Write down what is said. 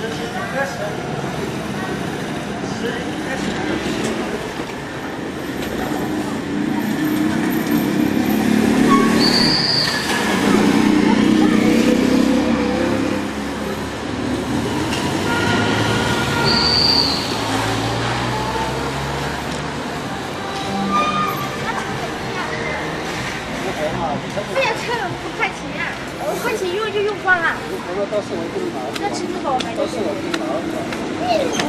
这辆车五块钱，用光了。那吃不饱买的。问题是，